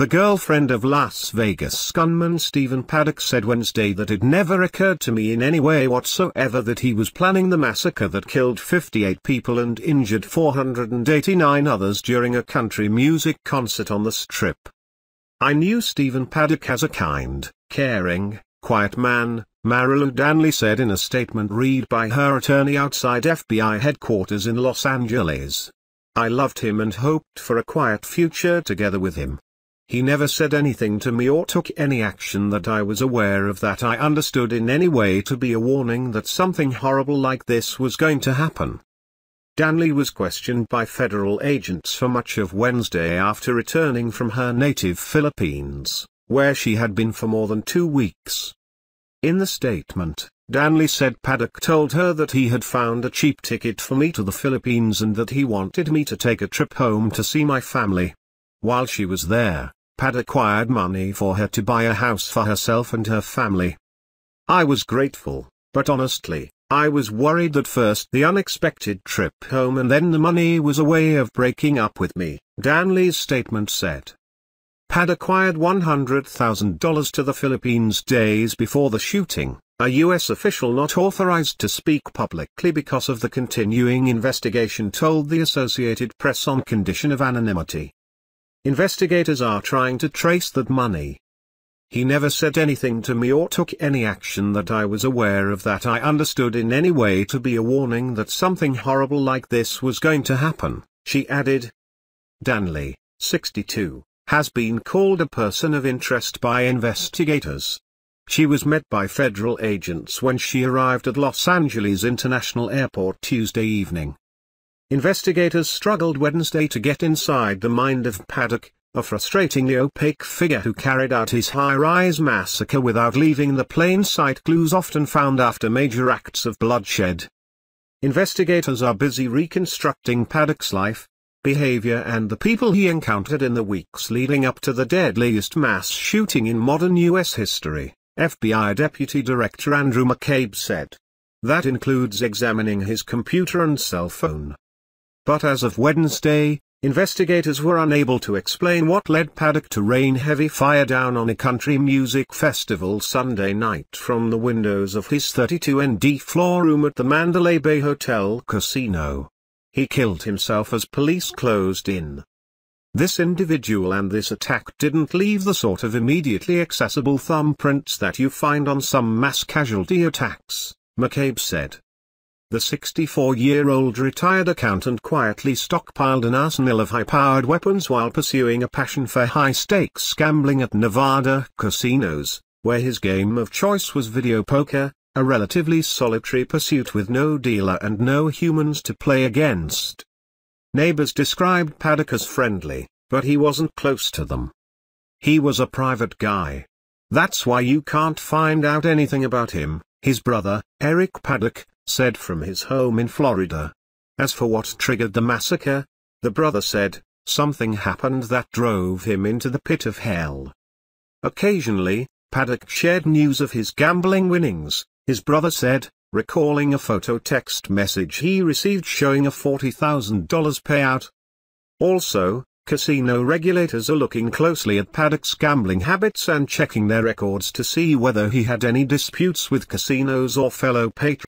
The girlfriend of Las Vegas gunman Stephen Paddock said Wednesday that it never occurred to me in any way whatsoever that he was planning the massacre that killed 58 people and injured 489 others during a country music concert on the Strip. I knew Stephen Paddock as a kind, caring, quiet man, Marilou Danley said in a statement read by her attorney outside FBI headquarters in Los Angeles. I loved him and hoped for a quiet future together with him. He never said anything to me or took any action that I was aware of that I understood in any way to be a warning that something horrible like this was going to happen. Danley was questioned by federal agents for much of Wednesday after returning from her native Philippines, where she had been for more than two weeks. In the statement, Danley said Paddock told her that he had found a cheap ticket for me to the Philippines and that he wanted me to take a trip home to see my family. While she was there, Paddock acquired money for her to buy a house for herself and her family. I was grateful, but honestly, I was worried that first the unexpected trip home and then the money was a way of breaking up with me, Danley's statement said. Paddock wired $100,000 to the Philippines days before the shooting, a U.S. official not authorized to speak publicly because of the continuing investigation told the Associated Press on condition of anonymity. Investigators are trying to trace that money. He never said anything to me or took any action that I was aware of that I understood in any way to be a warning that something horrible like this was going to happen, she added. Danley, 62, has been called a person of interest by investigators. She was met by federal agents when she arrived at Los Angeles International Airport Tuesday evening. Investigators struggled Wednesday to get inside the mind of Paddock, a frustratingly opaque figure who carried out his high-rise massacre without leaving the plain sight clues often found after major acts of bloodshed. Investigators are busy reconstructing Paddock's life, behavior and the people he encountered in the weeks leading up to the deadliest mass shooting in modern U.S. history, FBI Deputy Director Andrew McCabe said. That includes examining his computer and cell phone. But as of Wednesday, investigators were unable to explain what led Paddock to rain heavy fire down on a country music festival Sunday night from the windows of his 32ND floor room at the Mandalay Bay Hotel Casino. He killed himself as police closed in. This individual and this attack didn't leave the sort of immediately accessible thumbprints that you find on some mass casualty attacks, McCabe said. The 64-year-old retired accountant quietly stockpiled an arsenal of high-powered weapons while pursuing a passion for high-stakes gambling at Nevada casinos, where his game of choice was video poker, a relatively solitary pursuit with no dealer and no humans to play against. Neighbors described Paddock as friendly, but he wasn't close to them. He was a private guy. That's why you can't find out anything about him, his brother, Eric Paddock, said from his home in Florida. As for what triggered the massacre, the brother said, something happened that drove him into the pit of hell. Occasionally, Paddock shared news of his gambling winnings, his brother said, recalling a photo text message he received showing a $40,000 payout. Also, casino regulators are looking closely at Paddock's gambling habits and checking their records to see whether he had any disputes with casinos or fellow patrons.